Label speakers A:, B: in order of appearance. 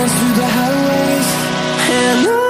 A: dance through the highways. And I